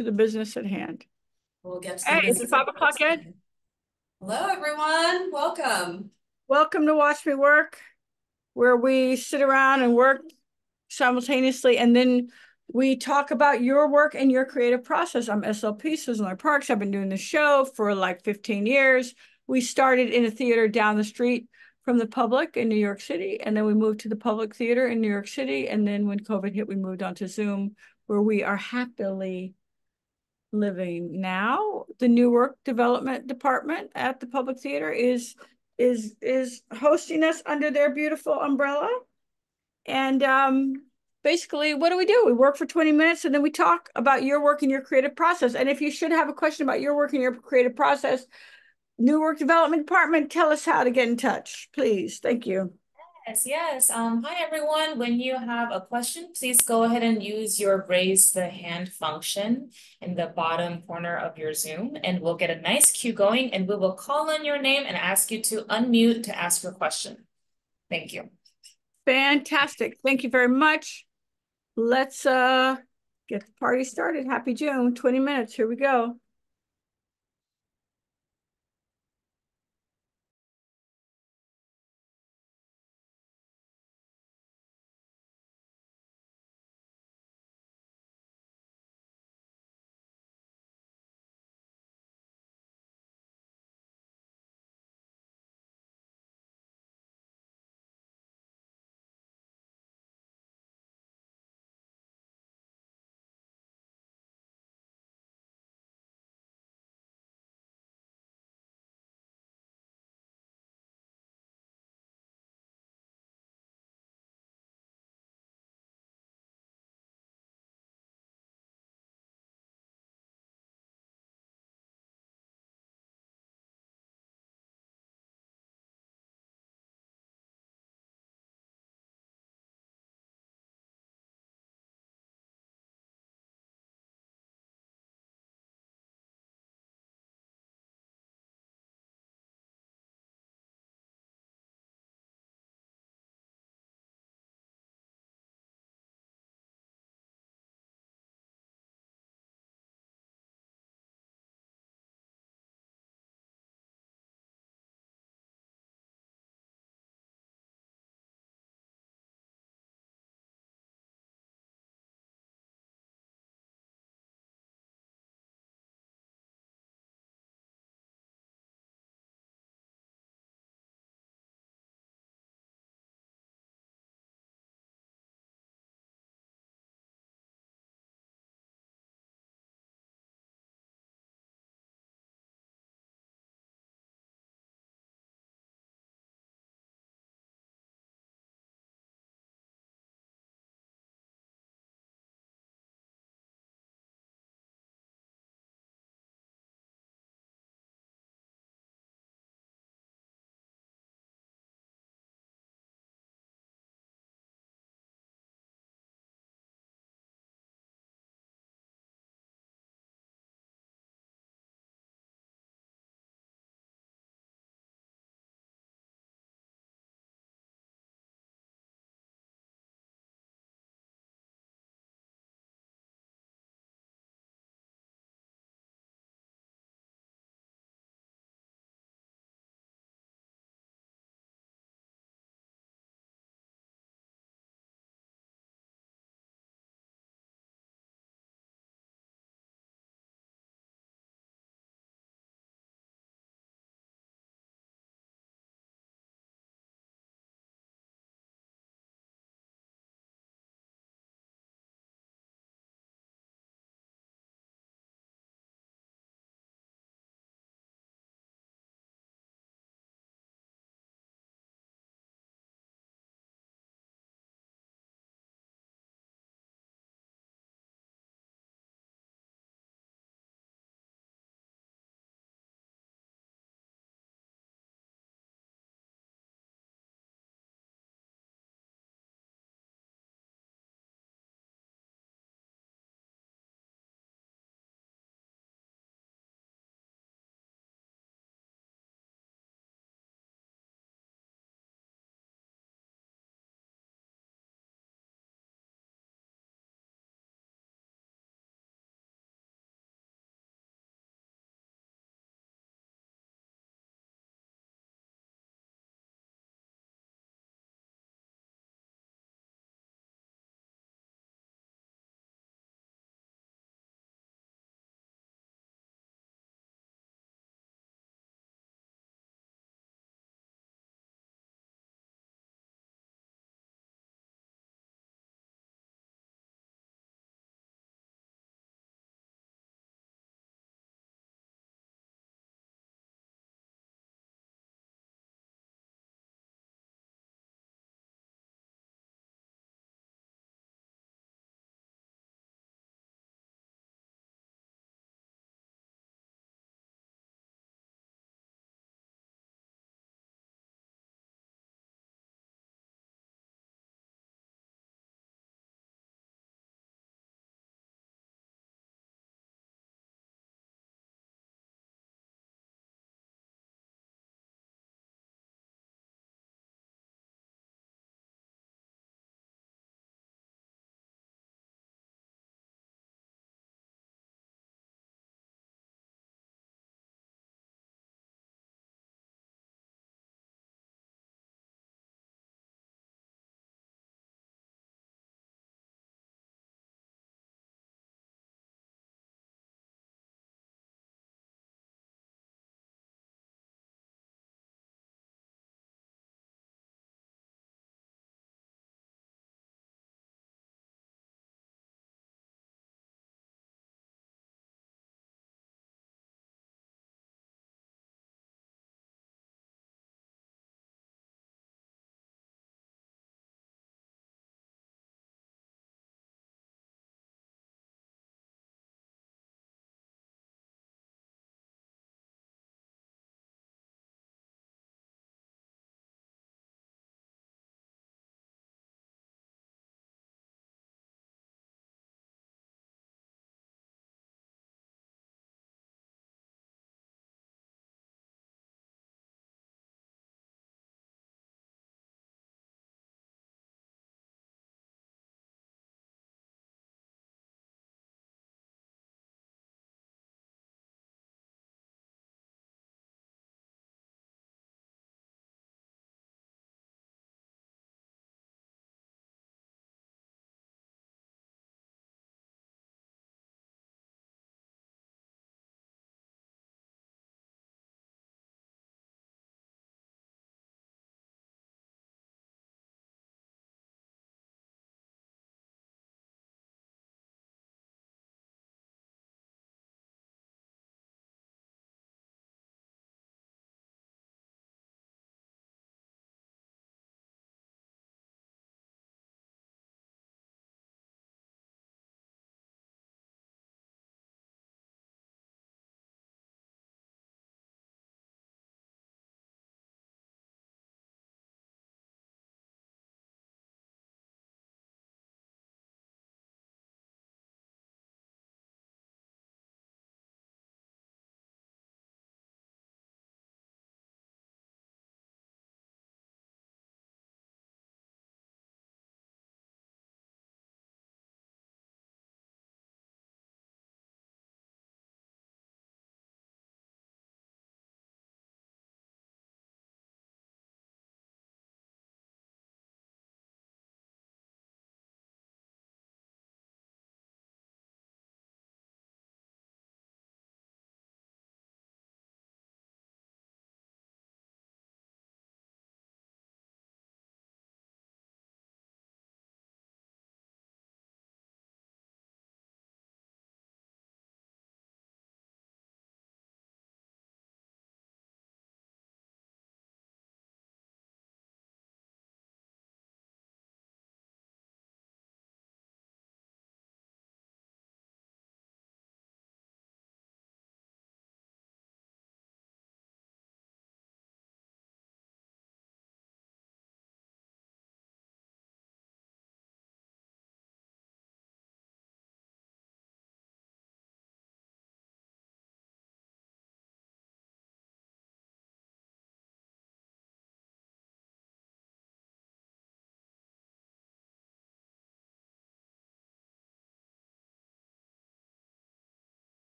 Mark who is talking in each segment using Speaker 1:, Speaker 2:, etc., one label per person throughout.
Speaker 1: to the business at hand.
Speaker 2: We'll get to
Speaker 1: Hey, is it five o'clock yet?
Speaker 2: Hello, everyone. Welcome.
Speaker 1: Welcome to Watch Me Work, where we sit around and work simultaneously, and then we talk about your work and your creative process. I'm SLP, Suzan-Lori Parks. I've been doing this show for like 15 years. We started in a theater down the street from the public in New York City, and then we moved to the public theater in New York City. And then when COVID hit, we moved on to Zoom, where we are happily living now. The new work development department at the public theater is is is hosting us under their beautiful umbrella. And um, basically, what do we do? We work for 20 minutes and then we talk about your work and your creative process. And if you should have a question about your work and your creative process, New Work Development Department, tell us how to get in touch, please. Thank you.
Speaker 3: Yes, yes. Um, hi everyone. When you have a question, please go ahead and use your raise the hand function in the bottom corner of your Zoom and we'll get a nice queue going and we will call on your name and ask you to unmute to ask your question. Thank you.
Speaker 1: Fantastic. Thank you very much. Let's uh get the party started. Happy June, 20 minutes. Here we go.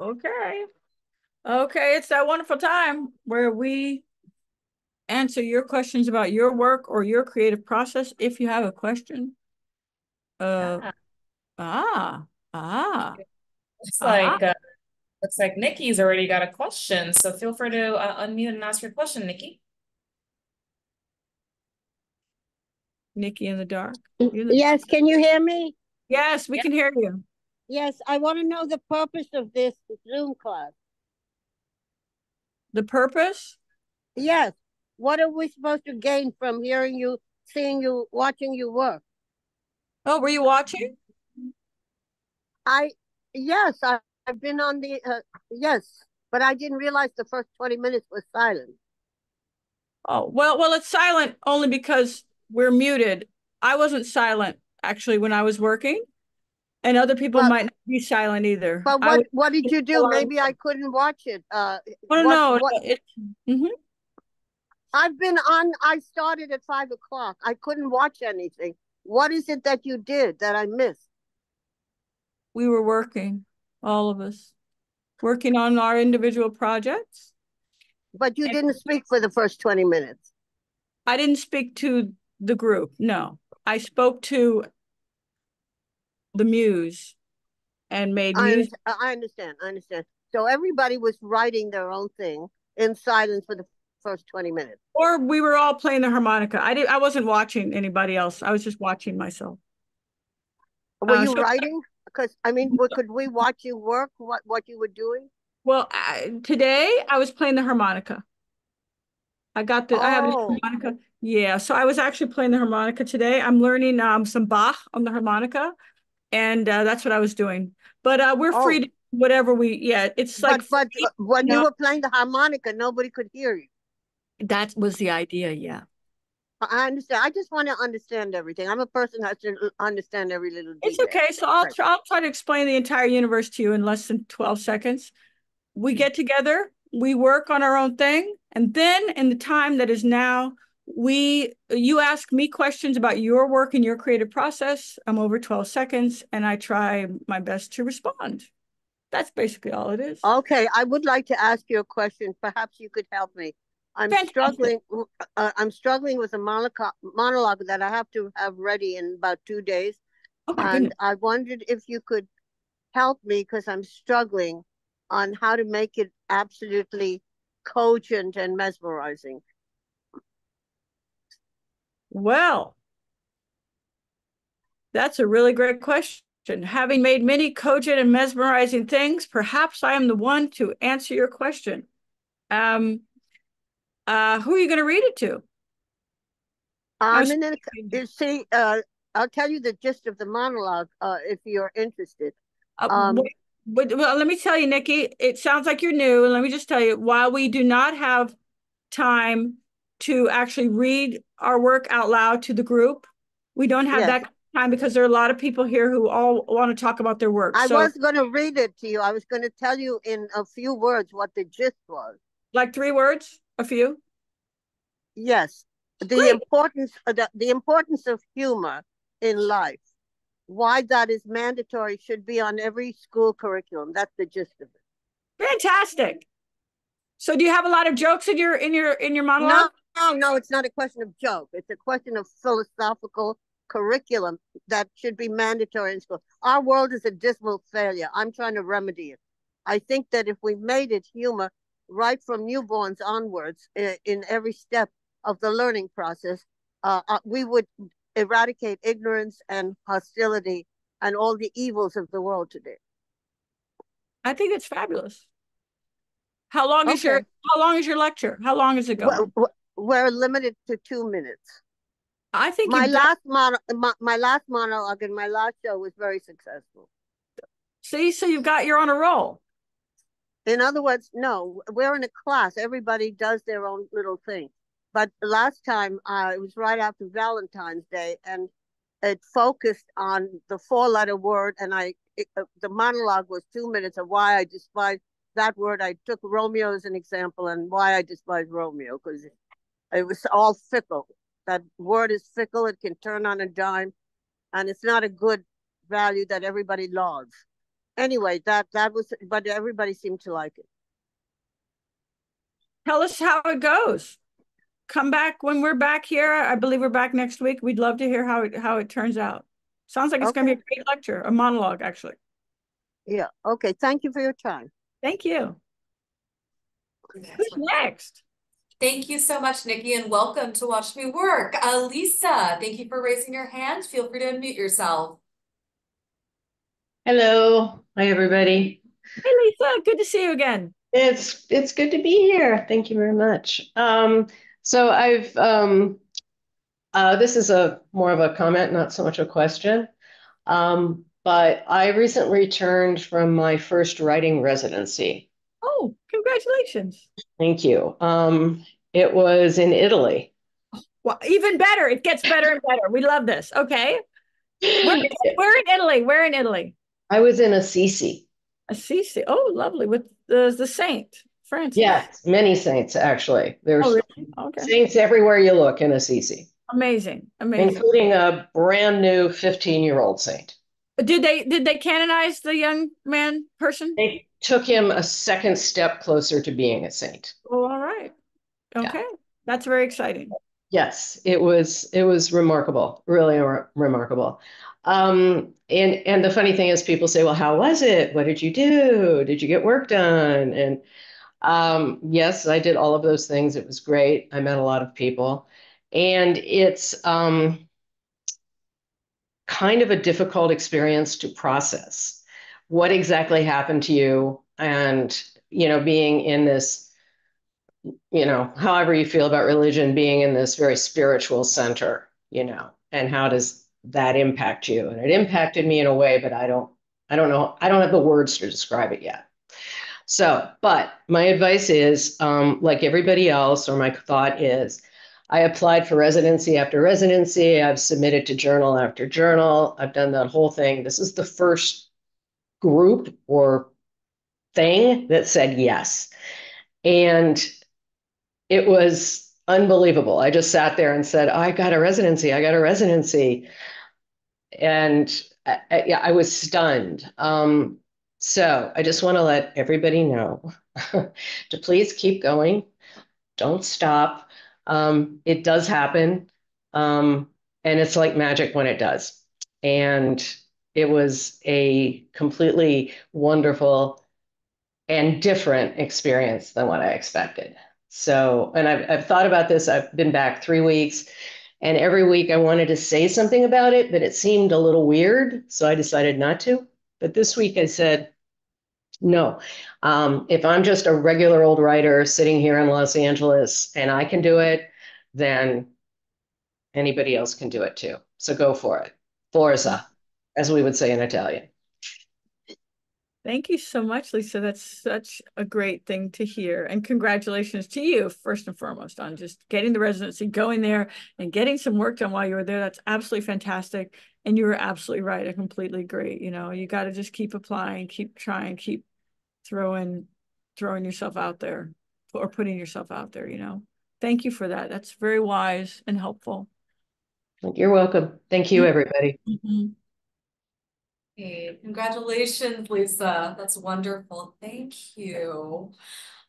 Speaker 1: Okay. Okay, it's that wonderful time where we answer your questions about your work or your creative process if you have a question. Uh,
Speaker 3: Yeah.
Speaker 1: ah, ah,
Speaker 3: Looks
Speaker 1: Ah.
Speaker 3: like, uh, looks like Nikki's already got a question, so feel free to uh, unmute and ask your question, Nikki.
Speaker 1: Nikki in the dark. In the-
Speaker 4: Yes, can you hear me?
Speaker 1: Yes, we
Speaker 3: Yeah.
Speaker 1: can hear you.
Speaker 4: Yes, I want to know the purpose of this Zoom class.
Speaker 1: The purpose?
Speaker 4: Yes, what are we supposed to gain from hearing you, seeing you, watching you work?
Speaker 1: Oh, were you watching?
Speaker 4: I, yes, I, I've been on the, uh, yes, but I didn't realize the first 20 minutes was silent.
Speaker 1: Oh, well, well, it's silent only because we're muted. I wasn't silent actually when I was working. And other people
Speaker 4: But-
Speaker 1: might not be silent either.
Speaker 4: But what,
Speaker 1: was-
Speaker 4: what did you do?
Speaker 1: Well,
Speaker 4: Maybe I couldn't watch it. Uh,
Speaker 1: Oh,
Speaker 4: what-
Speaker 1: no,
Speaker 4: what-
Speaker 1: it, mhm.
Speaker 4: I've been on, I started at five o'clock. I couldn't watch anything. What is it that you did that I missed?
Speaker 1: we were working, all of us, working on our individual projects.
Speaker 4: But you
Speaker 1: And-
Speaker 4: didn't speak for the first 20 minutes.
Speaker 1: I didn't speak to the group, no. I spoke to the muse and made
Speaker 4: I,
Speaker 1: music.
Speaker 4: I understand. I understand. So everybody was writing their own thing in silence for the first 20 minutes.
Speaker 1: Or we were all playing the harmonica. I did I wasn't watching anybody else. I was just watching myself.
Speaker 4: Were
Speaker 1: Uh,
Speaker 4: you
Speaker 1: so-
Speaker 4: writing? Because I mean, what, could we watch you work? What what you were doing?
Speaker 1: Well, I, today I was playing the harmonica. I got the I have a
Speaker 4: Oh.
Speaker 1: harmonica. Yeah, so I was actually playing the harmonica today. I'm learning um some Bach on the harmonica, and uh, that's what I was doing. But uh, we're free
Speaker 4: Oh.
Speaker 1: to whatever we. Yeah, it's like
Speaker 4: but but
Speaker 1: free-
Speaker 4: uh, when you
Speaker 1: no.
Speaker 4: were playing the harmonica, nobody could hear you.
Speaker 1: that was the idea. Yeah,
Speaker 4: I I understand. I just want to understand everything. I'm a person that has to understand every little Detail.
Speaker 1: it's okay. So I'll try, I'll try to explain the entire universe to you in less than twelve seconds. We get together, we work on our own thing, and then in the time that is now, we you ask me questions about your work and your creative process. I'm over 12 seconds and I try my best to respond. That's basically all it is.
Speaker 4: Okay, I would like to ask you a question. Perhaps you could help me. I'm
Speaker 1: Fantastic.
Speaker 4: struggling. Uh, I'm struggling with a monologue, monologue that I have to have ready in about two days.
Speaker 1: Oh
Speaker 4: And
Speaker 1: goodness.
Speaker 4: I wondered if you could help me because I'm struggling on how to make it absolutely cogent and mesmerizing.
Speaker 1: Well, that's a really great question. Having made many cogent and mesmerizing things, perhaps I am the one to answer your question. Um, uh, who are you going to read it to?
Speaker 4: I'm a, you see, uh, I'll tell you the gist of the monologue uh, if you're interested.
Speaker 1: Uh,
Speaker 4: Um,
Speaker 1: wh- but, well, let me tell you, Nikki, it sounds like you're new. And let me just tell you, while we do not have time to actually read our work out loud to the group, we don't have
Speaker 4: Yes.
Speaker 1: that time because there are a lot of people here who all want to talk about their work.
Speaker 4: I
Speaker 1: So,
Speaker 4: was going to read it to you. I was going to tell you in a few words what the gist was.
Speaker 1: like three words, a few.
Speaker 4: Yes, the
Speaker 1: Great.
Speaker 4: importance of the, the importance of humor in life. Why that is mandatory should be on every school curriculum. That's the gist of it.
Speaker 1: Fantastic. So, do you have a lot of jokes in your in your in your monologue?
Speaker 4: no, no, it's not a question of joke. It's a question of philosophical curriculum that should be mandatory in school. Our world is a dismal failure. I'm trying to remedy it. I think that if we made it humor right from newborns onwards i- in every step of the learning process, uh, uh, we would eradicate ignorance and hostility and all the evils of the world today.
Speaker 1: I think it's fabulous. How long is your how long is your lecture? How long is it going?
Speaker 4: We're, we're- limited to two minutes.
Speaker 1: I think
Speaker 4: My last mono, my, my last monologue in my last show was very successful.
Speaker 1: see, so you've got you're on a roll.
Speaker 4: In other words, no, we're in a class. Everybody does their own little thing. But last time, uh, it was right after Valentine's Day, and it focused on the four-letter word. And I, it, uh, the monologue was two minutes of why I despise that word. I took Romeo as an example, and why I despise Romeo because it, was all fickle. That word is fickle. It can turn on a dime, and it's not a good value that everybody loves. anyway, that that was, but everybody seemed to like it.
Speaker 1: Tell us how it goes. Come back when we're back here. I believe we're back next week. We'd love to hear how it how it turns out. Sounds like it's going to be a great lecture, a monologue, actually.
Speaker 4: Yeah. Okay. Thank you for your time.
Speaker 1: Thank you. Who's next?
Speaker 2: Thank you so much, Nikki, and welcome to Watch Me Work. Uh, Lisa, thank you for raising your hand. Feel free to unmute yourself.
Speaker 5: Hello, hi everybody.
Speaker 1: Hey, Lisa. Good to see you again.
Speaker 5: It's it's good to be here. Thank you very much. Um, so I've um, uh, this is a more of a comment, not so much a question. Um, but I recently returned from my first writing residency.
Speaker 1: Oh, congratulations.
Speaker 5: Thank you. Um, it was in Italy.
Speaker 1: Well, even better. It gets better and better. We love this. Okay. Where, where in Italy? Where in Italy?
Speaker 5: I was in Assisi.
Speaker 1: Assisi. Oh, lovely. With the the saint, Francis.
Speaker 5: Yes, many saints actually. There's
Speaker 1: Oh, really? Okay.
Speaker 5: saints everywhere you look in Assisi,
Speaker 1: Amazing. Amazing.
Speaker 5: including a brand new 15-year-old saint.
Speaker 1: Did they did they canonize the young man person?
Speaker 5: They took him a second step closer to being a saint.
Speaker 1: Oh, all right.
Speaker 5: Yeah.
Speaker 1: Okay. That's very exciting.
Speaker 5: Yes, it was it was remarkable, really re- remarkable. Um, and and the funny thing is, people say, "Well, how was it? What did you do? Did you get work done?" And um, yes, I did all of those things. It was great. I met a lot of people, and it's um, kind of a difficult experience to process. What exactly happened to you? And you know, being in this you know, however you feel about religion being in this very spiritual center, you know, and how does that impact you? And it impacted me in a way, but I don't, I don't know, I don't have the words to describe it yet. So, but my advice is, um, like everybody else, or my thought is, I applied for residency after residency. I've submitted to journal after journal. I've done that whole thing. This is the first group or thing that said yes. And it was unbelievable. I just sat there and said, I got a residency. I got a residency. And I, I, yeah, I was stunned. Um, so I just want to let everybody know to please keep going. Don't stop. Um, it does happen. Um, and it's like magic when it does. And it was a completely wonderful and different experience than what I expected. So, and I've, I've thought about this. I've been back three weeks, and every week I wanted to say something about it, but it seemed a little weird. So I decided not to. But this week I said, no. Um, if I'm just a regular old writer sitting here in Los Angeles and I can do it, then anybody else can do it too. So go for it. Forza, as we would say in Italian.
Speaker 1: Thank you so much, Lisa. That's such a great thing to hear. And congratulations to you, first and foremost, on just getting the residency, going there and getting some work done while you were there. That's absolutely fantastic. And you were absolutely right. I completely agree. You know, you got to just keep applying, keep trying, keep throwing throwing yourself out there or putting yourself out there, you know. Thank you for that. That's very wise and helpful.
Speaker 5: You're welcome. Thank you, everybody.
Speaker 1: Mhm.
Speaker 2: Hey, congratulations, Lisa. That's wonderful. Thank you.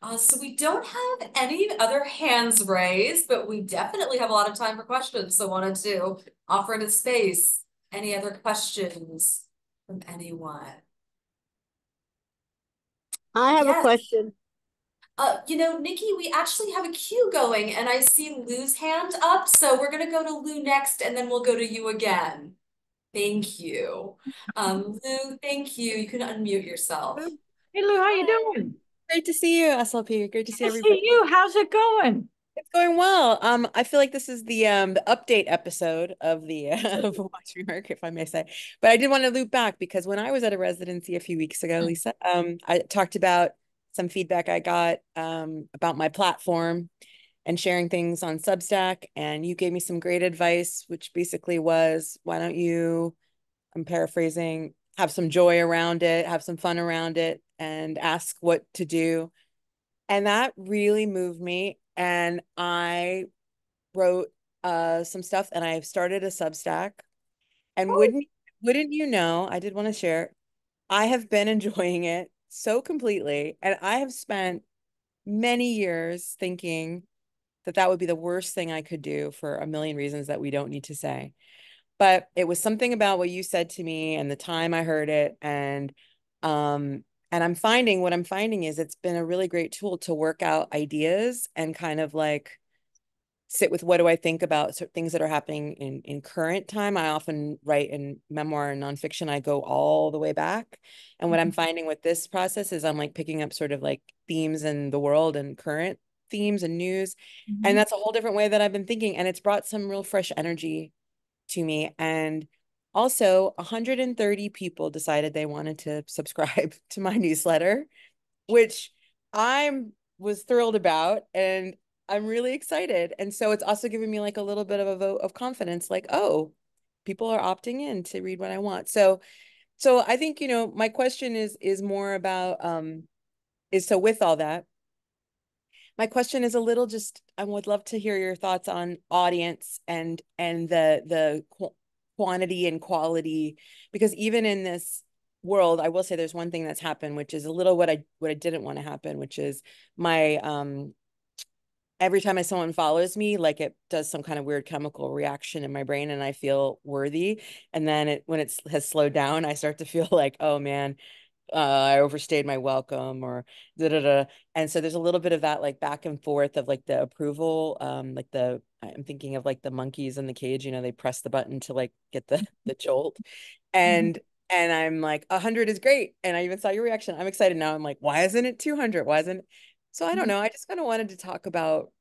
Speaker 2: Uh, so we don't have any other hands raised, but we definitely have a lot of time for questions. So wanted to offer a space. Any other questions from anyone?
Speaker 4: I have a question.
Speaker 2: Uh, you know, Nikki, we actually have a queue going and I see Lou's hand up, so we're gonna go to Lou next and then we'll go to you again. Thank you. Um, Lou, thank you. You can unmute yourself.
Speaker 1: Hey Lou, how you doing?
Speaker 6: Great to see you, SLP. Great to see
Speaker 1: Good to
Speaker 6: everybody.
Speaker 1: see you. How's it going?
Speaker 6: It's going well. Um, I feel like this is the um the update episode of the uh, of Watch Me Work, if I may say. But I did want to loop back because when I was at a residency a few weeks ago, Lisa, um, I talked about some feedback I got um about my platform and sharing things on Substack, and you gave me some great advice, which basically was, why don't you, I'm paraphrasing, have some joy around it, have some fun around it, and ask what to do. And that really moved me. And I wrote uh some stuff and I've started a Substack. And
Speaker 1: Oh.
Speaker 6: wouldn't wouldn't you know, I did want to share. I have been enjoying it so completely, and I have spent many years thinking that that would be the worst thing I could do for a million reasons that we don't need to say. But it was something about what you said to me and the time I heard it and um and I'm finding what I'm finding is it's been a really great tool to work out ideas and kind of like sit with what do I think about things that are happening in in current time. I often write in memoir and nonfiction. I go all the way back, and what I'm mm-hmm. finding with this process is I'm like picking up sort of like themes in the world and current themes and news, mm-hmm. and that's a whole different way that I've been thinking, and it's brought some real fresh energy to me. And also, 130 people decided they wanted to subscribe to my newsletter, which I'm was thrilled about and I'm really excited. And so it's also giving me like a little bit of a vote of confidence like, oh, people are opting in to read what I want. So so I think, you know, my question is is more about um is so with all that my question is a little just I would love to hear your thoughts on audience and and the the quantity and quality because even in this world I will say there's one thing that's happened which is a little what I what I didn't want to happen which is my um every time I someone follows me, like it does some kind of weird chemical reaction in my brain and I feel worthy. And then it when it has slowed down, I start to feel like, oh man, uh, I overstayed my welcome or da da da. And so there's a little bit of that like back and forth of like the approval, um, like the I'm thinking of like the monkeys in the cage, you know, they press the button to like get the the jolt. Mm-hmm. And mm-hmm. and I'm like, a hundred is great. And I even saw your reaction. I'm excited now. I'm like, why isn't it 200? Why isn't it? so I don't mm-hmm. know. I just kind of wanted to talk about,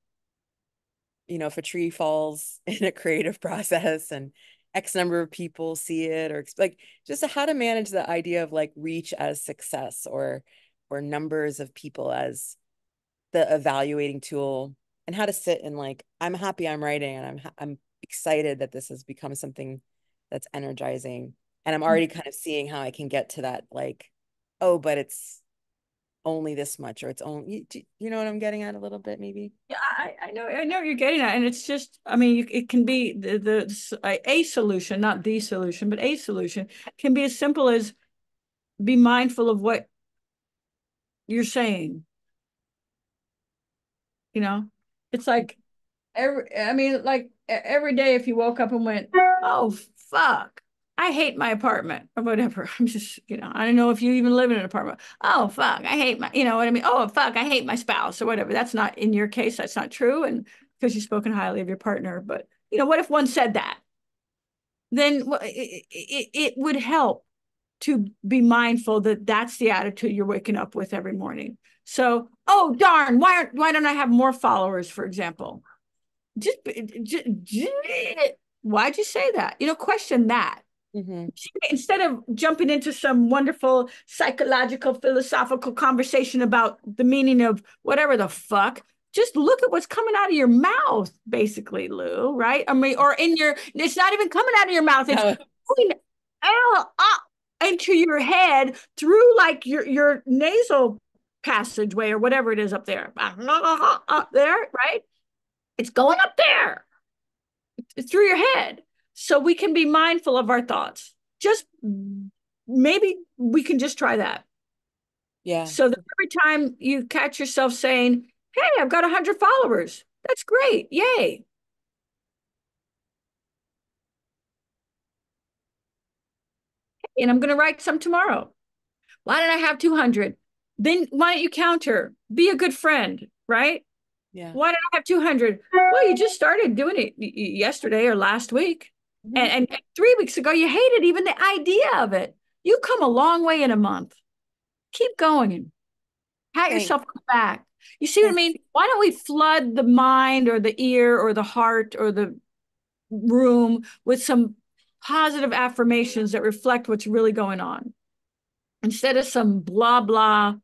Speaker 6: you know, if a tree falls in a creative process and X number of people see it, or like just how to manage the idea of like reach as success or or numbers of people as the evaluating tool and how to sit and like I'm happy I'm writing and I'm I'm excited that this has become something that's energizing. And I'm already mm-hmm. kind of seeing how I can get to that like oh but it's only this much or it's only you, you know what i'm getting at a little bit maybe?
Speaker 1: Yeah i, I know i know you're getting at. And it's just i mean you, it can be the, the a solution not the solution but a solution can be as simple as be mindful of what you're saying. You know it's like every i mean like every day if you woke up and went oh fuck I hate my apartment or whatever. I'm just, you know, I don't know if you even live in an apartment. Oh, fuck. I hate my, you know what I mean? Oh, fuck. I hate my spouse or whatever. That's not in your case. That's not true. And because you've spoken highly of your partner. But, you know, what if one said that? Then it, it, it would help to be mindful that that's the attitude you're waking up with every morning. So, oh, darn, why, aren't, why don't I have more followers, for example? Just, just, just why'd you say that? You know, question that Mm-hmm. Instead of jumping into some wonderful psychological, philosophical conversation about the meaning of whatever the fuck, just look at what's coming out of your mouth, basically, Lou, right? I mean, or in your, it's not even coming out of your mouth, it's going out, up into your head through like your, your nasal passageway or whatever it is up there, up there, right? It's going up there. It's through your head so we can be mindful of our thoughts. Just maybe we can just try that.
Speaker 6: Yeah.
Speaker 1: So that every time you catch yourself saying, Hey, I've got 100 followers, that's great. Yay. And I'm going to write some tomorrow. Why didn't I have 200? Then why don't you counter? Be a good friend, right?
Speaker 6: Yeah.
Speaker 1: Why don't I have 200? Well, you just started doing it yesterday or last week. Mm-hmm. And, and three weeks ago, you hated even the idea of it. You come a long way in a month. Keep going and pat Thanks. yourself on the back. You see what I mean? Why don't we flood the mind or the ear or the heart or the room with some positive affirmations that reflect what's really going on instead of some blah, blah,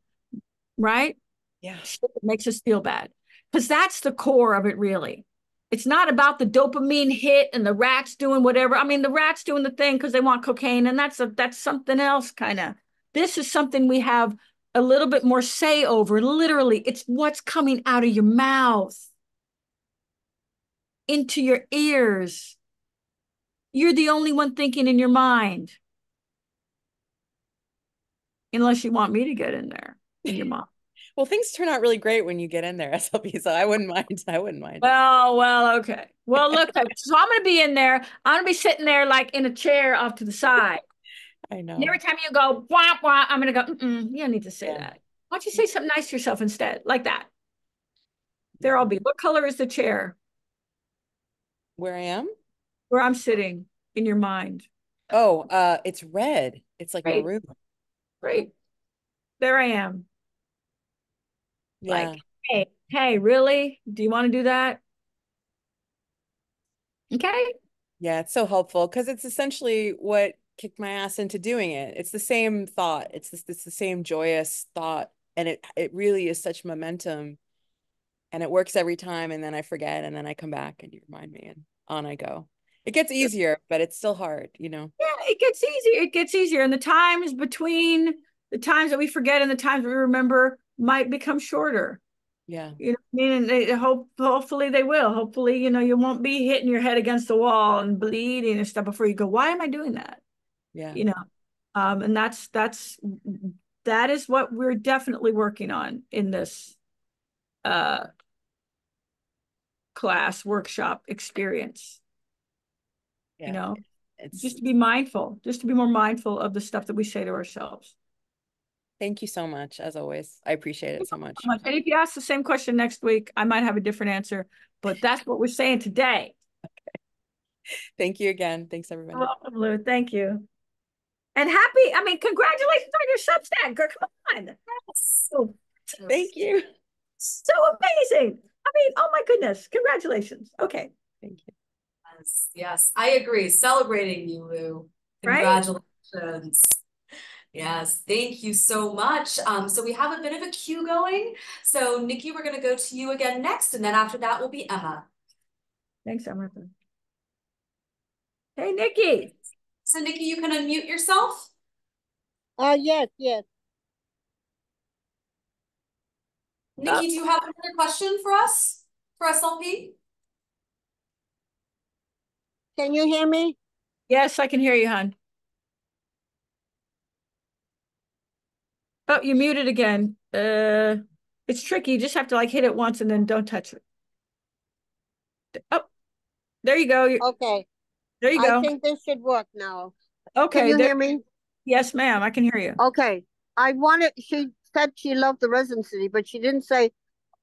Speaker 1: right?
Speaker 6: Yeah.
Speaker 1: It makes us feel bad because that's the core of it, really. It's not about the dopamine hit and the rats doing whatever. I mean, the rats doing the thing because they want cocaine, and that's a that's something else, kind of. This is something we have a little bit more say over. Literally, it's what's coming out of your mouth into your ears. You're the only one thinking in your mind. unless you want me to get in there in your mom.
Speaker 6: Well, things turn out really great when you get in there, SLP, so I wouldn't mind. I wouldn't mind.
Speaker 1: Well, well, okay. Well, look, so I'm gonna be in there. I'm gonna be sitting there like in a chair off to the side.
Speaker 6: I know.
Speaker 1: And every time you go, wah, wah, I'm gonna go, mm-mm, you don't need to say
Speaker 6: Yeah.
Speaker 1: that. Why don't you say something nice to yourself instead, like that? There I'll be. What color is the chair
Speaker 6: Where I am?
Speaker 1: where I'm sitting in your mind?
Speaker 6: Oh, uh, it's red. It's like
Speaker 1: Right.
Speaker 6: maroon.
Speaker 1: Great. There I am.
Speaker 6: Yeah.
Speaker 1: Like, hey, hey, really? Do you want to do that? Okay.
Speaker 6: Yeah, it's so helpful because it's essentially what kicked my ass into doing it. It's the same thought. It's this, it's the same joyous thought, and it it really is such momentum, and it works every time. And then I forget, and then I come back, and you remind me, and on I go. It gets easier, but it's still hard, you know.
Speaker 1: Yeah, it gets easier. It gets easier. And the times between the times that we forget and the times we remember might become shorter.
Speaker 6: Yeah,
Speaker 1: You know, what I mean, and they hope hopefully they will. Hopefully, you know, you won't be hitting your head against the wall and bleeding and stuff before you go, why am I doing that?
Speaker 6: yeah,
Speaker 1: You know, um, and that's that's that is what we're definitely working on in this uh class workshop experience.
Speaker 6: yeah.
Speaker 1: You know,
Speaker 6: It's
Speaker 1: just to be mindful, just to be more mindful of the stuff that we say to ourselves.
Speaker 6: Thank you so much, as always. I appreciate it so much.
Speaker 1: much. And if you ask the same question next week, I might have a different answer, but that's what we're saying today. Okay.
Speaker 6: Thank you again. Thanks,
Speaker 1: You're
Speaker 6: everybody.
Speaker 1: welcome, Lou. Thank you. And happy, I mean, congratulations on your Substack, girl. Come on. So,
Speaker 6: Thank you.
Speaker 1: so amazing. I mean, oh my goodness. Congratulations. Okay.
Speaker 6: Thank you.
Speaker 2: Yes, yes, I agree. Celebrating you, Lou.
Speaker 1: Right?
Speaker 2: Congratulations. Yes, thank you so much. Um, so we have a bit of a queue going. So Nikki, we're gonna go to you again next, and then after that will be Emma.
Speaker 1: Thanks, Emma. Hey, Nikki.
Speaker 2: So Nikki, you can unmute yourself.
Speaker 4: Uh, yes, yes.
Speaker 2: Nikki, do you have another question for us, for SLP?
Speaker 4: Can you hear me?
Speaker 1: Yes, I can hear you, hon. Oh, you muted again. Uh, it's tricky. You just have to like hit it once and then don't touch it. Oh, there you go. You-
Speaker 4: Okay,
Speaker 1: There you go.
Speaker 4: I think this should work now.
Speaker 1: Okay.
Speaker 4: Can you
Speaker 1: there,
Speaker 4: hear me?
Speaker 1: yes, ma'am, I can hear you.
Speaker 4: Okay, I wanted, she said she loved the residency, but she didn't say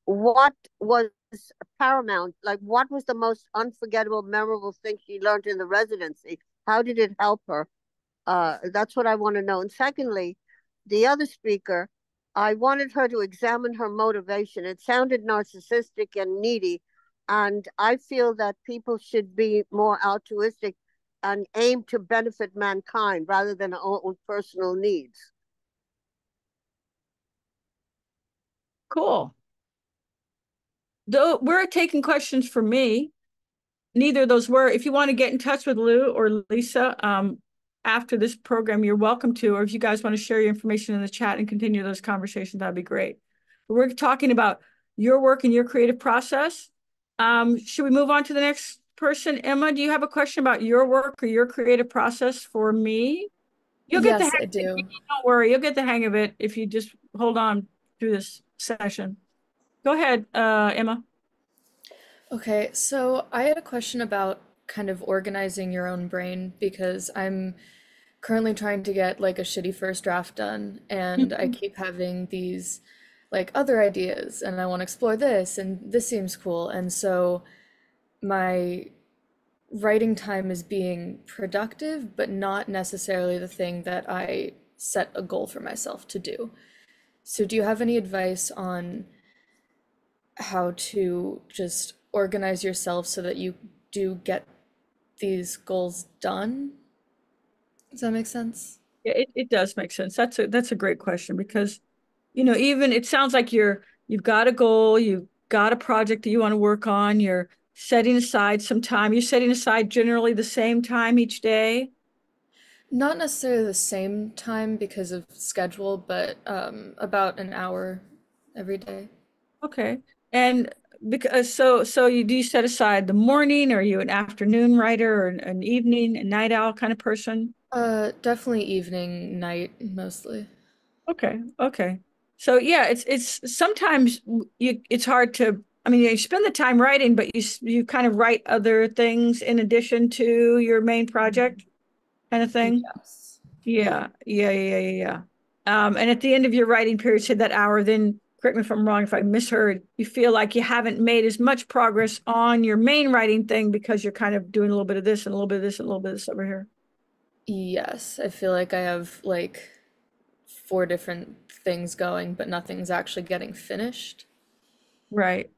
Speaker 4: what was paramount, like what was the most unforgettable, memorable thing she learned in the residency? How did it help her? Uh, that's what I want to know. And secondly, the other speaker, I wanted her to examine her motivation. It sounded narcissistic and needy. And I feel that people should be more altruistic and aim to benefit mankind rather than our own personal needs.
Speaker 1: Cool. Though we're taking questions for me. Neither those were. If you want to get in touch with Lou or Lisa, um, after this program, you're welcome to, or if you guys want to share your information in the chat and continue those conversations, that'd be great. We're talking about your work and your creative process. Um, should we move on to the next person? Emma, do you have a question about your work or your creative process for me? You'll get the
Speaker 7: Yes,
Speaker 1: hang
Speaker 7: I
Speaker 1: of it.
Speaker 7: do.
Speaker 1: Don't worry, you'll get the hang of it if you just hold on through this session. Go ahead, uh, Emma.
Speaker 7: Okay, so I had a question about kind of organizing your own brain because I'm currently trying to get like a shitty first draft done and I mm-hmm. keep having these like other ideas and I want to explore this and this seems cool and so my writing time is being productive but not necessarily the thing that I set a goal for myself to do. So do you have any advice on how to just organize yourself so that you do get these goals done. Does that make sense?
Speaker 1: Yeah, it, it does make sense. That's a that's a great question because, you know, even it sounds like you're you've got a goal, you've got a project that you want to work on, you're setting aside some time. You're setting aside generally the same time each day.
Speaker 7: Not necessarily the same time because of schedule, but um, about an hour every day.
Speaker 1: Okay. And because so so you do you set aside the morning, or are you an afternoon writer or an, an evening, a night owl kind of person?
Speaker 7: Uh, definitely evening, night, mostly.
Speaker 1: Okay, okay. So yeah, it's it's sometimes you it's hard to I mean you spend the time writing, but you you kind of write other things in addition to your main project kind of thing.
Speaker 7: Yes.
Speaker 1: Yeah, yeah, yeah, yeah, yeah. Um, and at the end of your writing period, say that hour, then correct me if I'm wrong, if I misheard, you feel like you haven't made as much progress on your main writing thing because you're kind of doing a little bit of this and a little bit of this and a little bit of this over here.
Speaker 7: Yes, I feel like I have like four different things going, but nothing's actually getting finished.
Speaker 1: Right.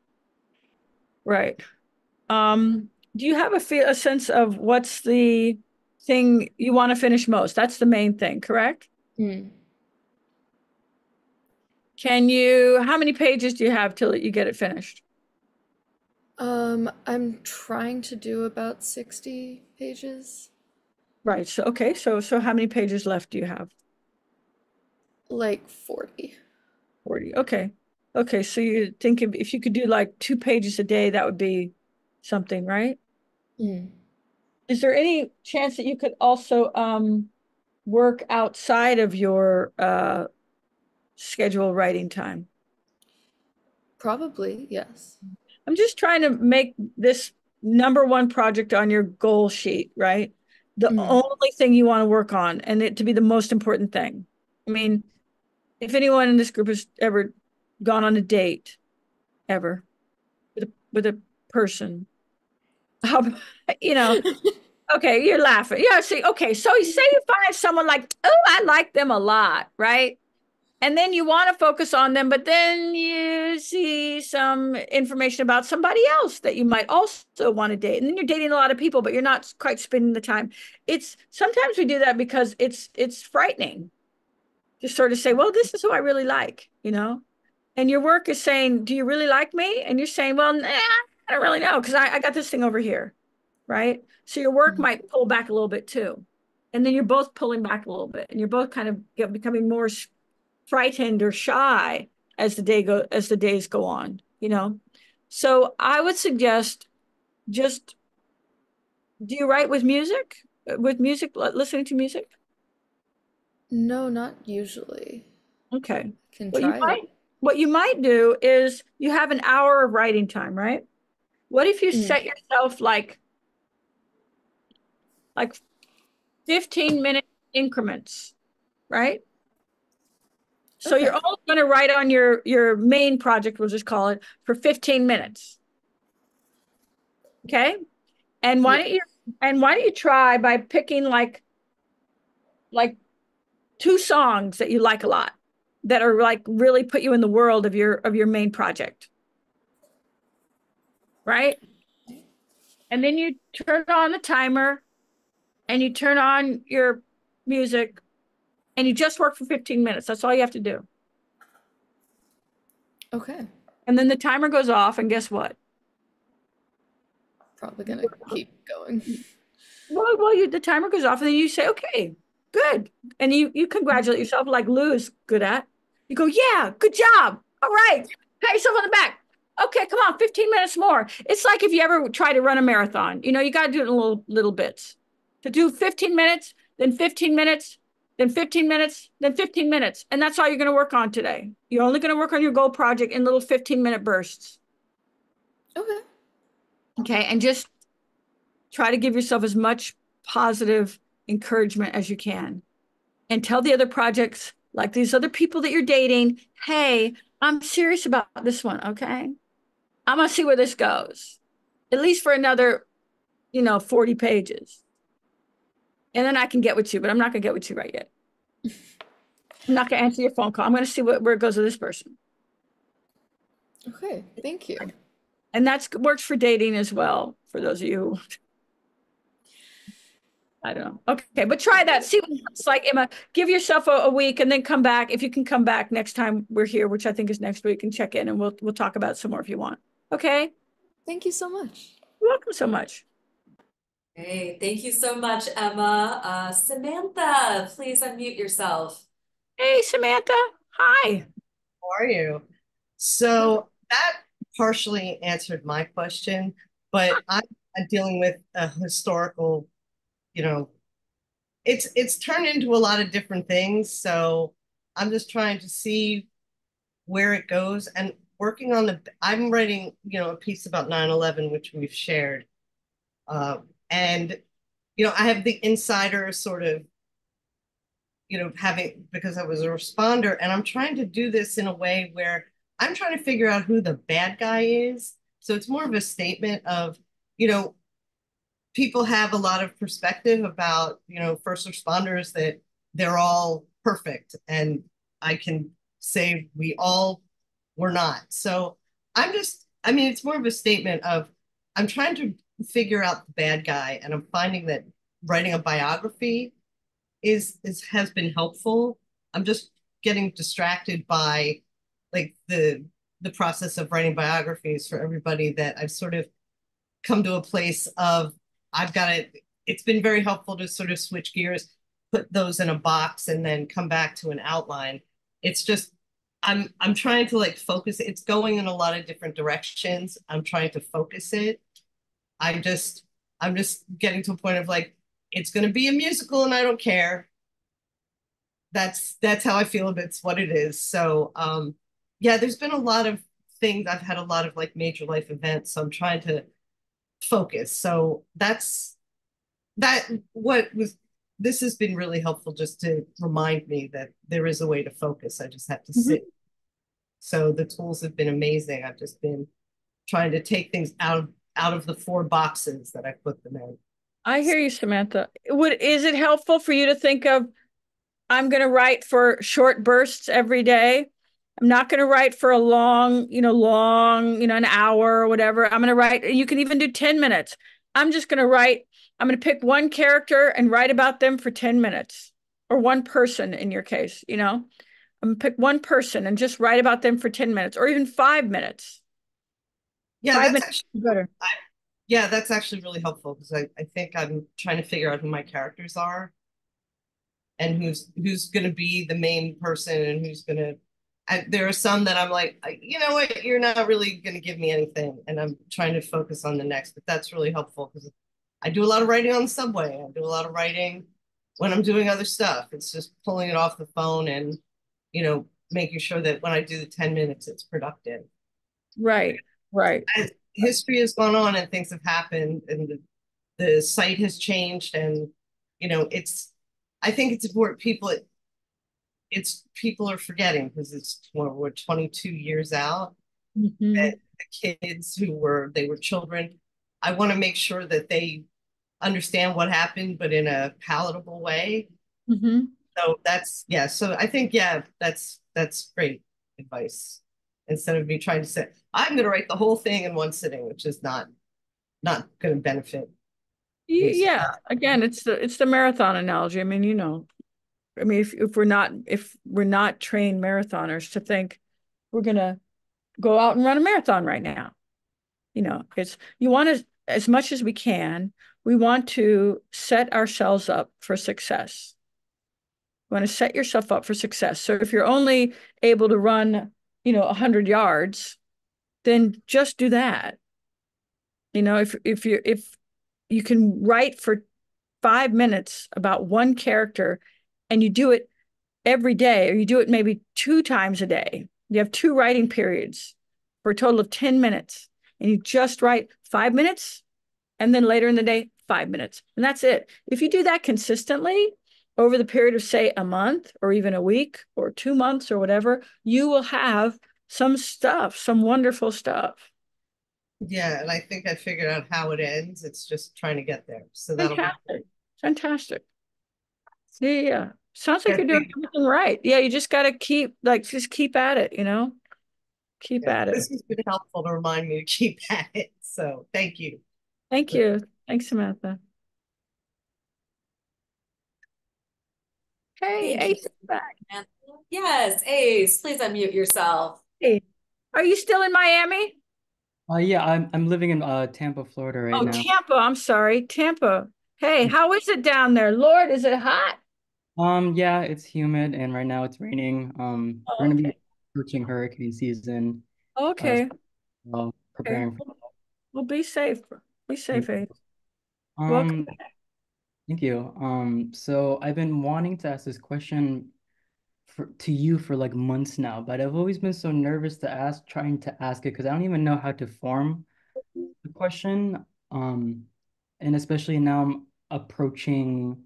Speaker 1: Right. Um, do you have a feel a sense of what's the thing you want to finish most? That's the main thing, correct?
Speaker 7: Mm.
Speaker 1: Can you, how many pages do you have till you get it finished?
Speaker 7: Um, I'm trying to do about 60 pages,
Speaker 1: Right. So, okay. So, so how many pages left do you have?
Speaker 7: like 40.
Speaker 1: 40. Okay. Okay. So you think if, if you could do like two pages a day, that would be something, right?
Speaker 7: Mm.
Speaker 1: Is there any chance that you could also um work outside of your uh schedule writing time?
Speaker 7: Probably, yes.
Speaker 1: I'm just trying to make this number one project on your goal sheet, right? The
Speaker 7: Mm.
Speaker 1: only thing you want to work on and it to be the most important thing. I mean, if anyone in this group has ever gone on a date, ever, with a with a person, how, you know, okay, you're laughing. Yeah, see, okay, so you say you find someone like, oh, I like them a lot, right? And then you want to focus on them, but then you see some information about somebody else that you might also want to date. And then you're dating a lot of people, but you're not quite spending the time. It's sometimes we do that because it's it's frightening to sort of say, well, this is who I really like, you know? And your work is saying, do you really like me? And you're saying, well, nah, I don't really know because I, I got this thing over here, right? So your work
Speaker 7: Mhm.
Speaker 1: might pull back a little bit too. And then you're both pulling back a little bit and you're both kind of becoming more frightened or shy as the day go as the days go on, you know? So I would suggest just do you write with music? With music, listening to music?
Speaker 7: No, not usually.
Speaker 1: Okay.
Speaker 7: Can
Speaker 1: What you
Speaker 7: try it.
Speaker 1: might what you might do is you have an hour of writing time, right? What if you
Speaker 7: Mm.
Speaker 1: set yourself like like 15 minute increments, right? So you're
Speaker 7: Okay.
Speaker 1: only going to write on your your main project, we'll just call it, for 15 minutes. Okay? And why
Speaker 7: Yeah.
Speaker 1: don't you and why don't you try by picking like like two songs that you like a lot that are like really put you in the world of your of your main project. Right? And then you turn on the timer and you turn on your music and you just work for 15 minutes. That's all you have to do.
Speaker 7: Okay.
Speaker 1: And then the timer goes off and guess what?
Speaker 7: Probably gonna keep going.
Speaker 1: Well, well, you the timer goes off and then you say, okay, good. And you you congratulate yourself like Lou is good at. You go, yeah, good job. All right. Pat yourself on the back. Okay, come on, 15 minutes more. It's like if you ever try to run a marathon, you know, you got to do it in little little bits. To do 15 minutes, then 15 minutes, then 15 minutes, then 15 minutes. And that's all you're going to work on today. You're only going to work on your goal project in little 15 minute bursts.
Speaker 7: Okay.
Speaker 1: Okay. And just try to give yourself as much positive encouragement as you can. And tell the other projects, like these other people that you're dating, hey, I'm serious about this one. Okay. I'm going to see where this goes, at least for another, you know, 40 pages. And then I can get with you, but I'm not going to get with you right yet. I'm not going to answer your phone call. I'm going to see what, where it goes with this person.
Speaker 7: Okay. Thank you.
Speaker 1: And that's works for dating as well, for those of you who I don't know. Okay, but try that. See what it's like, Emma. Give yourself a, a week and then come back. If you can come back next time we're here, which I think is next week, and check in and we'll we'll talk about some more if you want. Okay?
Speaker 7: Thank you so much.
Speaker 1: You're welcome so much.
Speaker 2: Hey, thank you so much, Emma. Uh, Samantha, please unmute yourself.
Speaker 1: Hey, Samantha. Hi.
Speaker 8: How are you? So that partially answered my question, but I'm I'm dealing with a historical, you know, it's it's turned into a lot of different things. So I'm just trying to see where it goes and working on the, I'm writing, you know, a piece about 9/11, which we've shared. Uh, and, you know, I have the insider sort of, you know, having, because I was a responder and I'm trying to do this in a way where I'm trying to figure out who the bad guy is. So it's more of a statement of, you know, people have a lot of perspective about, you know, first responders that they're all perfect. And I can say we all were not. So I'm just, I mean, it's more of a statement of I'm trying to figure out the bad guy, and I'm finding that writing a biography is is has been helpful. I'm just getting distracted by like the the process of writing biographies for everybody that I've sort of come to a place of I've got it. It's been very helpful to sort of switch gears, put those in a box, and then come back to an outline. It's just I'm I'm trying to like focus. It's going in a lot of different directions. I'm trying to focus it. I'm just I'm just getting to a point of like it's going to be a musical and I don't care. That's that's how I feel. It's what it is. So um yeah, there's been a lot of things. I've had a lot of like major life events. So I'm trying to focus. So that's that what was this has been really helpful just to remind me that there is a way to focus. I just have to mm -hmm. sit. So the tools have been amazing. I've just been trying to take things out of out of the four boxes that I put them in.
Speaker 1: I hear you, Samantha. Would is it helpful for you to think of I'm going to write for short bursts every day? I'm not going to write for a long, you know, long, you know, an hour or whatever. I'm going to write, you can even do 10 minutes. I'm just going to write, I'm going to pick one character and write about them for 10 minutes or one person in your case, you know. I'm going to pick one person and just write about them for 10 minutes or even five minutes.
Speaker 8: Yeah, five that's actually better. I, yeah, that's actually really helpful because I, I think I'm trying to figure out who my characters are and who's who's going to be the main person and who's going to I, there are some that I'm like, you know what, you're not really going to give me anything, and I'm trying to focus on the next. But that's really helpful because I do a lot of writing on the subway. I do a lot of writing when I'm doing other stuff. It's just pulling it off the phone and, you know, making sure that when I do the 10 minutes, it's productive.
Speaker 1: Right, right.
Speaker 8: As history has gone on and things have happened, and the, the site has changed, and you know, it's. I think it's important people it's people are forgetting because it's we're 22 years out mm-hmm. that the kids who were they were children i want to make sure that they understand what happened but in a palatable way mm-hmm. so that's yeah so i think yeah that's that's great advice instead of me trying to say i'm going to write the whole thing in one sitting which is not not going to benefit
Speaker 1: yeah again it's the it's the marathon analogy i mean you know I mean, if, if we're not if we're not trained marathoners to think we're gonna go out and run a marathon right now, you know, it's you want to as much as we can. We want to set ourselves up for success. You want to set yourself up for success. So if you're only able to run, you know, hundred yards, then just do that. You know, if if you if you can write for five minutes about one character and you do it every day, or you do it maybe two times a day, you have two writing periods for a total of 10 minutes, and you just write five minutes, and then later in the day, five minutes. And that's it. If you do that consistently over the period of, say, a month or even a week or two months or whatever, you will have some stuff, some wonderful stuff.
Speaker 8: Yeah, and I think I figured out how it ends. It's just trying to get there. So
Speaker 1: that'll fantastic. Be- fantastic. Yeah, yeah. Sounds like you're doing everything right. Yeah, you just got to keep like just keep at it. You know, keep yeah, at it.
Speaker 8: This has been helpful to remind me to keep at it. So thank you.
Speaker 1: Thank you. Thanks, Samantha. Hey, Ace is back.
Speaker 2: Yes, Ace, please unmute yourself.
Speaker 1: Hey, are you still in Miami?
Speaker 9: Uh, yeah, I'm I'm living in uh Tampa, Florida right
Speaker 1: oh,
Speaker 9: now.
Speaker 1: Oh, Tampa. I'm sorry, Tampa. Hey, how is it down there? Lord, is it hot?
Speaker 9: Um, yeah, it's humid and right now it's raining. Um,
Speaker 1: Oh,
Speaker 9: we're gonna be approaching hurricane season, uh,
Speaker 1: Okay.
Speaker 9: well,
Speaker 1: Okay.
Speaker 9: preparing for
Speaker 1: Well, be safe. Be safe, Ace. Welcome.
Speaker 9: Um, thank you. Um, so I've been wanting to ask this question for to you for like months now, but I've always been so nervous to ask, trying to ask it because I don't even know how to form the question. Um, and especially now I'm approaching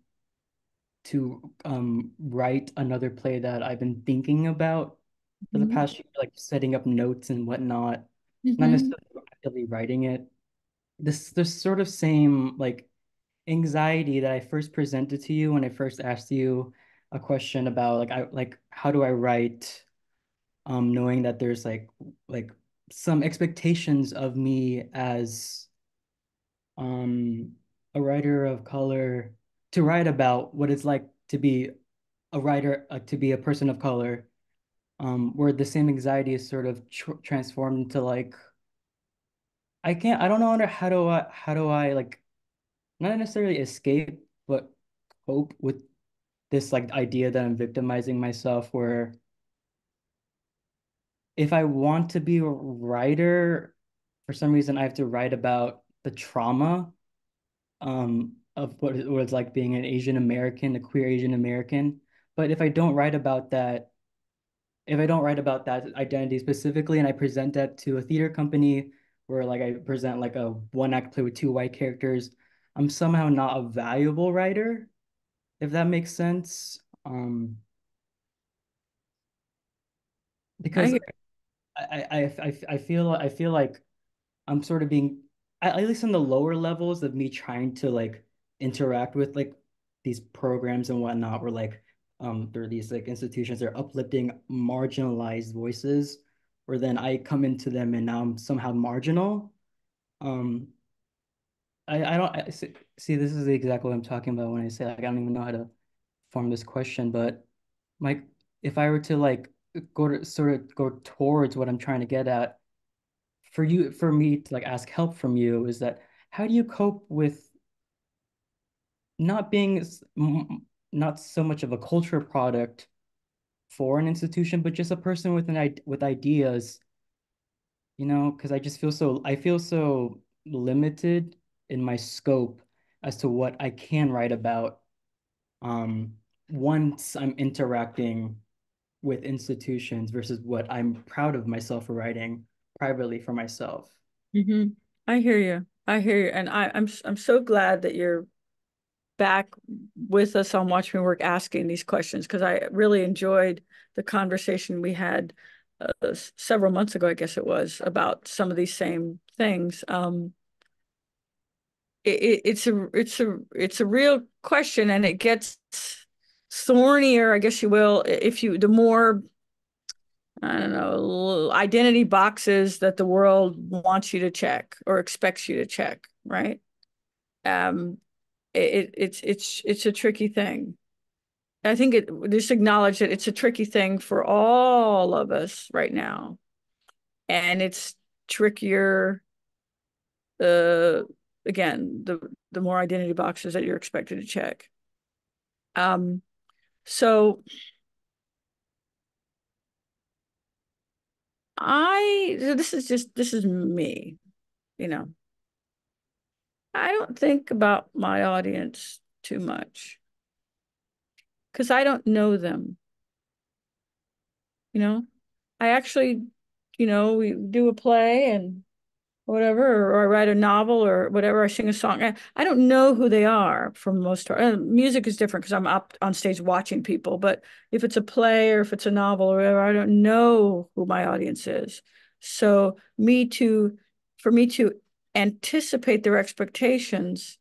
Speaker 9: to um write another play that I've been thinking about for the
Speaker 1: Mhm.
Speaker 9: past year, like setting up notes and whatnot, not
Speaker 1: Mhm.
Speaker 9: necessarily writing it. This this sort of same like anxiety that I first presented to you when I first asked you a question about like I like how do I write um knowing that there's like like some expectations of me as um a writer of color to write about what it's like to be a writer uh, to be a person of color um where the same anxiety is sort of tr transformed into like I can't I don't know under how do I how do I like not necessarily escape but cope with this like idea that I'm victimizing myself where if I want to be a writer for some reason I have to write about the trauma um of what it was like being an Asian American, a queer Asian American. But if I don't write about that, if I don't write about that identity specifically and I present that to a theater company where like I present like a one act play with two white characters, I'm somehow not a valuable writer, if that makes sense. Um because I, I, I, I feel I feel like I'm sort of being at least on the lower levels of me trying to like interact with like these programs and whatnot where like um there are these like institutions that are uplifting marginalized voices where then I come into them and now I'm somehow marginal. Um I, I don't I, see, this is exactly what I'm talking about when I say like I don't even know how to form this question, but Mike, if I were to like go to sort of go towards what I'm trying to get at, for you for me to like ask help from you is that how do you cope with not being not so much of a culture product for an institution, but just a person with an with ideas, you know, because I just feel so I feel so limited in my scope as to what I can write about um once I'm interacting with institutions versus what I'm proud of myself for writing privately for myself.
Speaker 1: hmm I hear you. I hear you. And I, I'm I'm so glad that you're back with us on Watch Me Work asking these questions because I really enjoyed the conversation we had uh, several months ago, I guess it was, about some of these same things. Um, it, it, it's a it's a it's a real question and it gets thornier, I guess you will, if you the more I don't know, identity boxes that the world wants you to check or expects you to check, right? Um, it, it's it's it's a tricky thing. I think it just acknowledge that it's a tricky thing for all of us right now, and it's trickier. Uh, again, the the more identity boxes that you're expected to check. Um, so I this is just this is me, you know. I don't think about my audience too much because I don't know them. You know, I actually, you know, we do a play and whatever, or I write a novel or whatever, I sing a song. I, I don't know who they are for most part. Uh, music is different because I'm up on stage watching people, but if it's a play or if it's a novel or whatever, I don't know who my audience is. So me to, for me to anticipate their expectations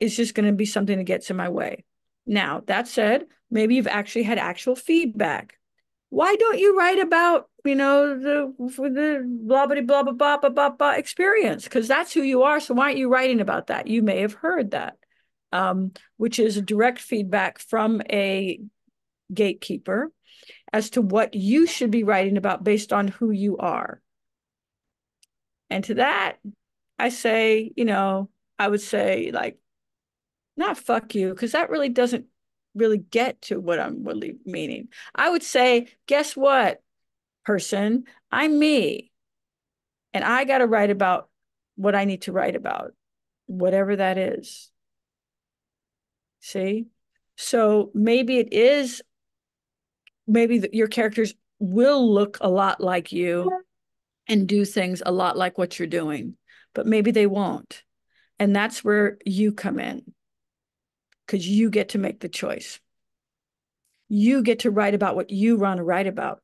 Speaker 1: is just going to be something that gets in my way. Now, that said, maybe you've actually had actual feedback. Why don't you write about, you know, the the blah blah blah blah blah blah blah, blah experience? Because that's who you are. So why aren't you writing about that? You may have heard that, um, which is a direct feedback from a gatekeeper as to what you should be writing about based on who you are. And to that, I say, you know, I would say like not fuck you, because that really doesn't really get to what I'm really meaning. I would say, guess what, person? I'm me. And I got to write about what I need to write about, whatever that is. See? So maybe it is maybe the, your characters will look a lot like you and do things a lot like what you're doing, but maybe they won't. And that's where you come in because you get to make the choice. You get to write about what you want to write about.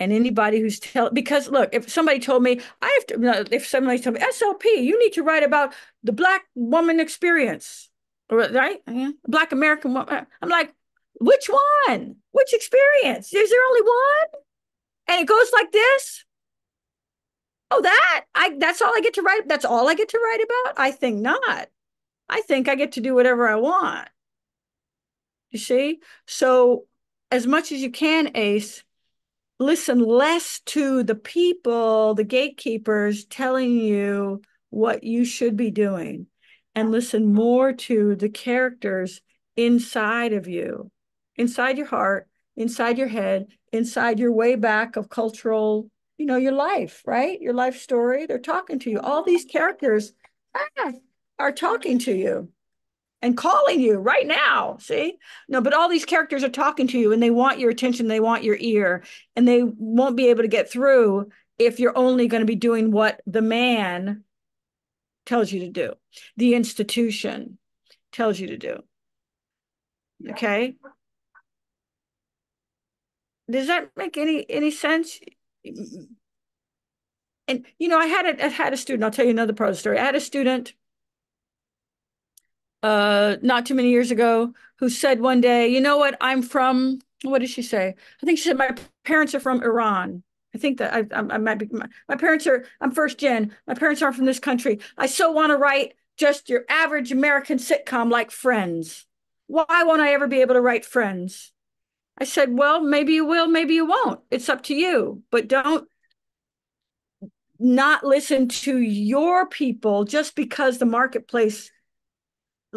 Speaker 1: And anybody who's tell because look, if somebody told me I have to, if somebody told me SLP, you need to write about the black woman experience, right? Black American woman. I'm like, which one? Which experience? Is there only one? And it goes like this. Oh, that I that's all I get to write. That's all I get to write about? I think not. I think I get to do whatever I want. You see? So as much as you can, Ace, listen less to the people, the gatekeepers telling you what you should be doing, and listen more to the characters inside of you, inside your heart, inside your head, inside your way back of cultural, you know, your life, right? Your life story. They're talking to you. All these characters ah, are talking to you and calling you right now. See? No, but all these characters are talking to you and they want your attention, they want your ear, and they won't be able to get through if you're only going to be doing what the man tells you to do, the institution tells you to do. Okay? Does that make any any sense? And you know, I had a I had a student, I'll tell you another part of the story. I had a student uh not too many years ago who said one day, you know what, I'm from what did she say? I think she said my parents are from Iran. I think that I, I, I might be my, my parents are I'm first gen. My parents aren't from this country. I so want to write just your average American sitcom like Friends. Why won't I ever be able to write Friends? I said, well, maybe you will, maybe you won't. It's up to you, but don't not listen to your people just because the marketplace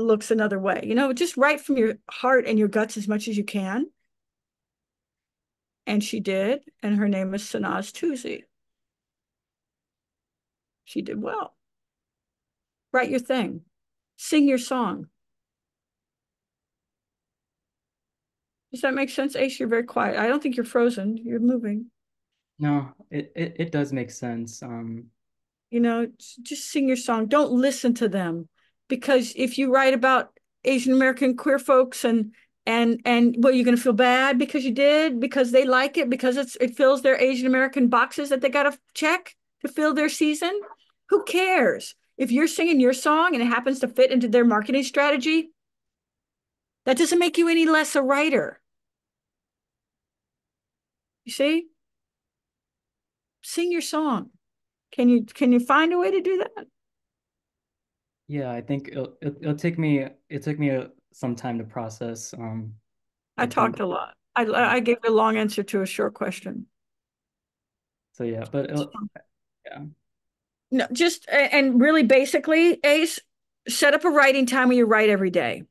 Speaker 1: looks another way. You know, just write from your heart and your guts as much as you can. And she did, and her name is Sanaz Toossi. She did well. Write your thing. Sing your song. Does that make sense, Ace? You're very quiet. I don't think you're frozen. You're moving.
Speaker 9: No, it, it, it does make sense. Um,
Speaker 1: you know, just sing your song. Don't listen to them because if you write about Asian American queer folks and and and what you're going to feel bad because you did because they like it because it's it fills their Asian American boxes that they got to check to fill their season. Who cares if you're singing your song and it happens to fit into their marketing strategy? That doesn't make you any less a writer. You see? Sing your song. Can you can you find a way to do that?
Speaker 9: Yeah, I think it'll, it'll, it'll take me it took me a, some time to process. Um,
Speaker 1: I talked a lot. I I gave a long answer to a short question.
Speaker 9: So yeah, but yeah.
Speaker 1: No, just and really basically, Ace, set up a writing time where you write every day.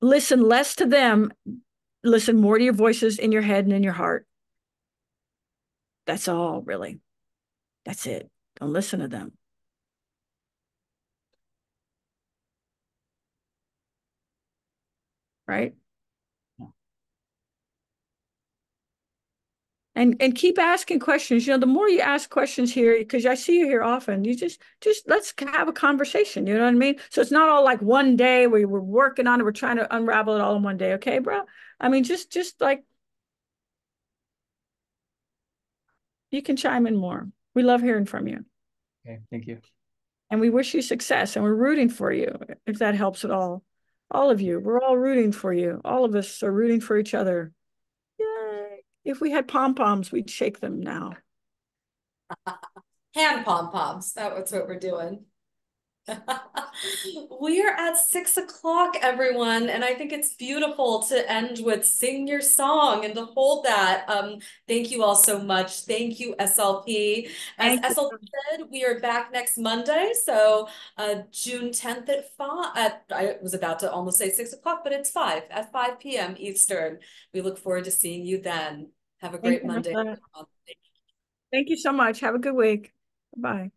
Speaker 1: Listen less to them, listen more to your voices in your head and in your heart. That's all, really. That's it. Don't listen to them. Right? and and keep asking questions. You know the more you ask questions here because i see you here often you just just let's have a conversation you know what i mean? So it's not all like one day where we're working on it we're trying to unravel it all in one day okay bro? I mean just just like you can chime in more. We love hearing from you.
Speaker 9: Okay thank you.
Speaker 1: And we wish you success and we're rooting for you if that helps at all all of you we're all rooting for you all of us are rooting for each other if we had pom poms, we'd shake them now.
Speaker 2: Hand pom poms. That's what we're doing. we are at six o'clock, everyone, and I think it's beautiful to end with sing your song and to hold that. Um, thank you all so much. Thank you, SLP. As thank SLP you. said, we are back next Monday, so uh, June 10th at five. At, I was about to almost say six o'clock, but it's five at 5 p.m. Eastern. We look forward to seeing you then. Have a great thank Monday.
Speaker 1: Thank you so much. Have a good week. Bye.